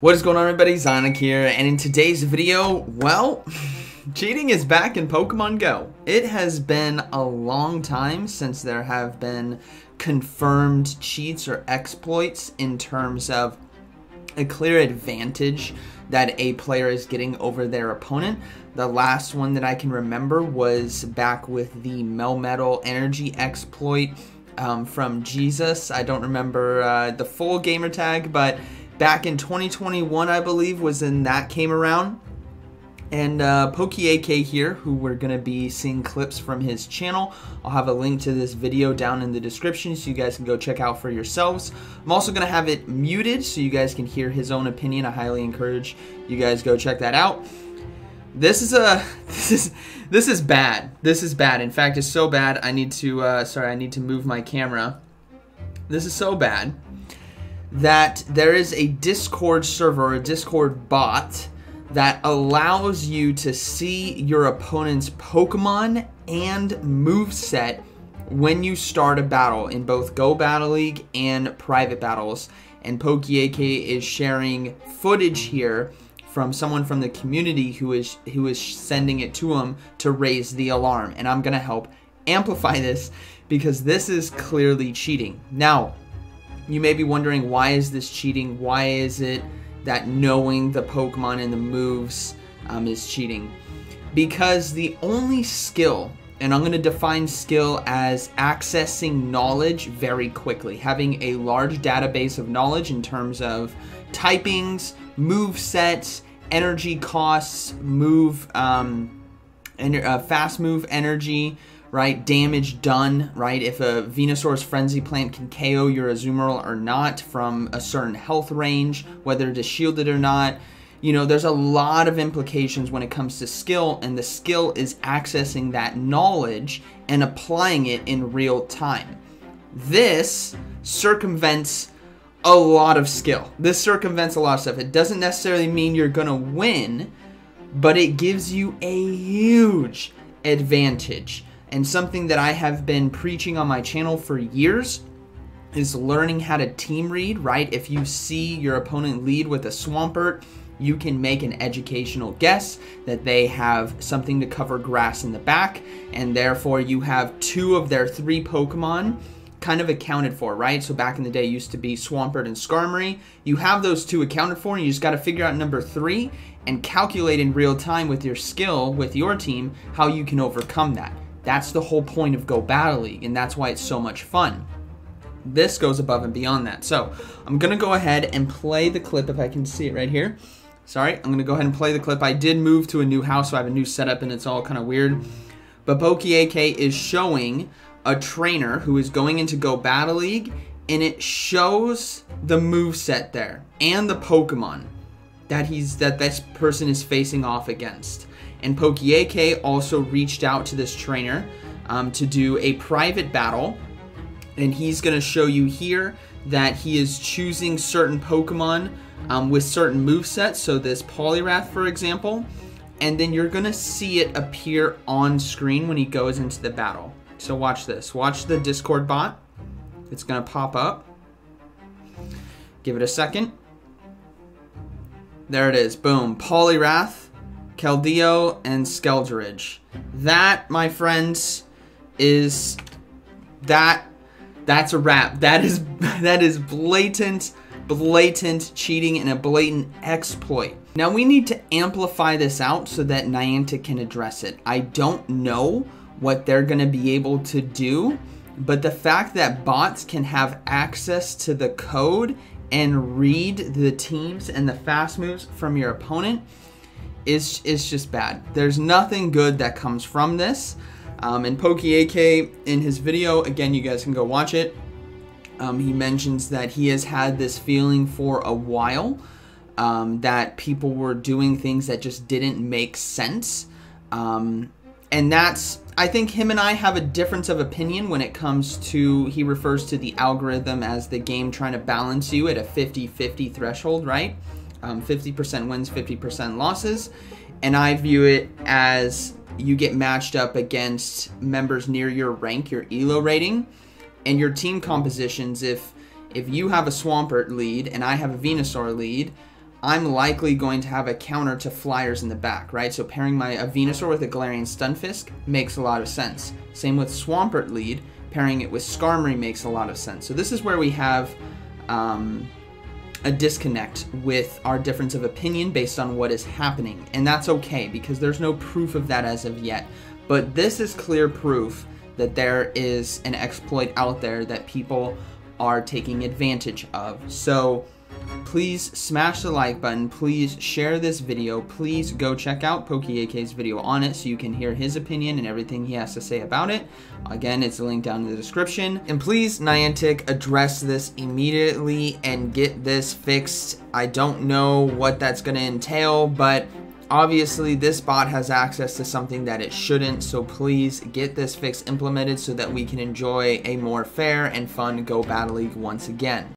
What is going on everybody, ZyoniK here, and in today's video, well, cheating is back in Pokemon Go. It has been a long time since there have been confirmed cheats or exploits in terms of a clear advantage that a player is getting over their opponent. The last one that I can remember was back with the Melmetal Energy exploit um, from Jesus. I don't remember uh, the full gamer tag, but back in 2021, I believe, was when that came around. And uh, PokeAK here, who we're going to be seeing clips from his channel. I'll have a link to this video down in the description so you guys can go check out for yourselves. I'm also going to have it muted so you guys can hear his own opinion. I highly encourage you guys go check that out. This is a this is this is bad. This is bad. In fact, it's so bad. I need to uh, sorry. I need to move my camera. This is so bad that there is a Discord server, a Discord bot that allows you to see your opponent's Pokemon and move set when you start a battle in both Go Battle League and private battles. And PokeAK is sharing footage here from someone from the community who is who is sending it to him to raise the alarm. And I'm gonna help amplify this because this is clearly cheating. Now, you may be wondering why is this cheating? Why is it that knowing the Pokemon and the moves um, is cheating? Because the only skill, and I'm going to define skill as accessing knowledge very quickly, having a large database of knowledge in terms of typings, move sets, energy costs, move, um, and uh, fast move energy, right? Damage done, right? If a Venusaur's Frenzy Plant can KO your Azumarill or not from a certain health range, whether it is shielded or not. You know, there's a lot of implications when it comes to skill, and the skill is accessing that knowledge and applying it in real time. This circumvents a lot of skill. This circumvents a lot of stuff. It doesn't necessarily mean you're going to win, but it gives you a huge advantage and something that I have been preaching on my channel for years is learning how to team read, right? If you see your opponent lead with a Swampert, you can make an educational guess that they have something to cover grass in the back, and therefore you have two of their three Pokemon kind of accounted for, right? So back in the day used to be Swampert and Skarmory. You have those two accounted for, and you just got to figure out number three and calculate in real time with your skill, with your team, how you can overcome that. That's the whole point of Go Battle League, and that's why it's so much fun. This goes above and beyond that. So I'm going to go ahead and play the clip if I can see it right here. Sorry, I'm going to go ahead and play the clip. I did move to a new house, so I have a new setup, and it's all kind of weird. But PokeAK is showing a trainer who is going into Go Battle League, and it shows the move set there and the Pokemon that he's that this person is facing off against. And PokeAK also reached out to this trainer um, to do a private battle. And he's going to show you here that he is choosing certain Pokemon um, with certain move sets. So this Poliwrath, for example. And then you're going to see it appear on screen when he goes into the battle. So watch this. Watch the Discord bot. It's going to pop up. Give it a second. There it is. Boom. Poliwrath Keldeo, and Skeledirge. That, my friends, is that that's a wrap. That is that is blatant, blatant cheating and a blatant exploit. Now we need to amplify this out so that Niantic can address it. I don't know what they're to be able to do, but the fact that bots can have access to the code and read the teams and the fast moves from your opponent is is just bad. There's nothing good that comes from this. Um, and PokeAK in his video, again, you guys can go watch it. Um, he mentions that he has had this feeling for a while um, that people were doing things that just didn't make sense. Um, and that's, I think him and I have a difference of opinion when it comes to, he refers to the algorithm as the game trying to balance you at a 50 50 threshold, right? Um, 50% wins, 50% losses. And I view it as you get matched up against members near your rank, your ELO rating, and your team compositions. If if you have a Swampert lead and I have a Venusaur lead, I'm likely going to have a counter to flyers in the back, right? So pairing my a Venusaur with a Galarian Stunfisk makes a lot of sense. Same with Swampert lead, pairing it with Skarmory makes a lot of sense. So this is where we have um, a disconnect with our difference of opinion based on what is happening. And that's okay because there's no proof of that as of yet. But this is clear proof that there is an exploit out there that people are taking advantage of. So please smash the like button, please share this video, please go check out PokeAK's video on it so you can hear his opinion and everything he has to say about it. Again, it's a link down in the description. And please, Niantic, address this immediately and get this fixed. I don't know what that's going to entail, but Obviously, this bot has access to something that it shouldn't, so please get this fix implemented so that we can enjoy a more fair and fun Go Battle League once again.